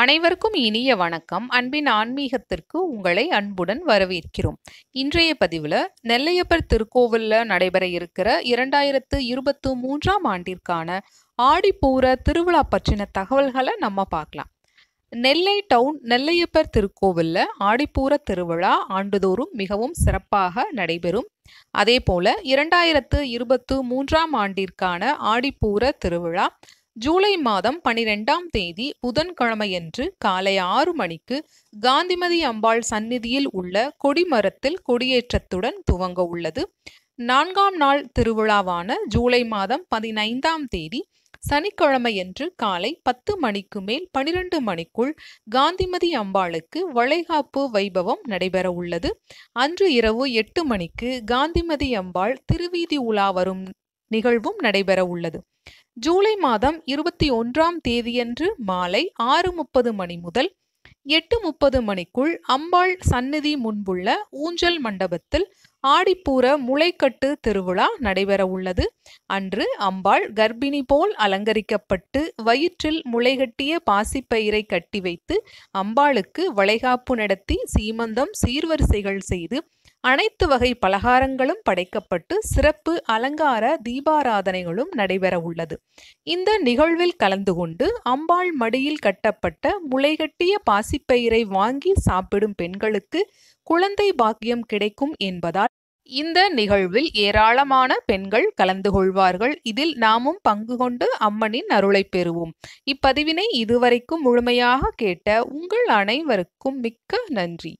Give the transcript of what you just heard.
அனைவருக்கும் இனிய வணக்கம். அன்பின் ஆன்மீகத்திற்கு உங்களை அன்புடன் வரவேற்கிறோம். இன்றைய பதிவில் நெல்லையப்பர் திருக்கோவிலில் நடைபெற இருக்கிற இரண்டாயிரத்து இருபத்து மூன்றாம் ஆண்டிற்கான ஆடிப்பூர திருவிழா பற்றின தகவல்களை நம்ம பார்க்கலாம். நெல்லை டவுன் நெல்லையப்பர் திருக்கோவிலில் ஆடிப்பூர திருவிழா ஆண்டுதோறும் மிகவும் சிறப்பாக நடைபெறும். அதே போல இரண்டாயிரத்து இருபத்து மூன்றாம் ஆண்டிற்கான ஆடிப்பூர திருவிழா ஜூலை மாதம் பனிரெண்டாம் தேதி புதன்கிழமையன்று காலை ஆறு மணிக்கு காந்திமதி அம்பாள் சந்நிதியில் உள்ள கொடிமரத்தில் கொடியேற்றத்துடன் துவங்க உள்ளது. நான்காம் நாள் திருவிழாவான ஜூலை மாதம் பதினைந்தாம் தேதி சனிக்கிழமையன்று காலை பத்து மணிக்கு மேல் பனிரெண்டு மணிக்குள் காந்திமதி அம்பாளுக்கு வளைகாப்பு வைபவம் நடைபெற உள்ளது. அன்று இரவு எட்டு மணிக்கு காந்திமதி அம்பாள் திருவீதி உலா வரும் நிகழ்வும் நடைபெற உள்ளது. ஜூலை மாதம் இருபத்தி ஒன்றாம் தேதியன்று மாலை ஆறு முப்பது மணி முதல் எட்டு முப்பது மணிக்குள் அம்பாள் சந்நிதி முன்புள்ள ஊஞ்சல் மண்டபத்தில் ஆடிப்பூர முளைக்கட்டு திருவிழா நடைபெற உள்ளது. அன்று அம்பாள் கர்ப்பிணி போல் அலங்கரிக்கப்பட்டு வயிற்றில் முளைகட்டிய பாசிப்பயிரை கட்டி வைத்து அம்பாளுக்கு வளைகாப்பு நடத்தி சீமந்தம் சீர்வரிசைகள் செய்து அனைத்து வகை பலகாரங்களும் படைக்கப்பட்டு சிறப்பு அலங்கார தீபாராதனைகளும் நடைபெற உள்ளது. இந்த நிகழ்வில் கலந்து கொண்டு அம்பாள் மடியில் கட்டப்பட்ட முளைகட்டிய பாசிப்பயிரை வாங்கி சாப்பிடும் பெண்களுக்கு குழந்தை பாக்கியம் கிடைக்கும் என்பதால் இந்த நிகழ்வில் ஏராளமான பெண்கள் கலந்து கொள்வார்கள். இதில் நாமும் பங்கு கொண்டு அம்மனின் அருளை பெறுவோம். இப்பதிவினை இதுவரைக்கும் முழுமையாக கேட்ட உங்கள் அனைவருக்கும் மிக்க நன்றி.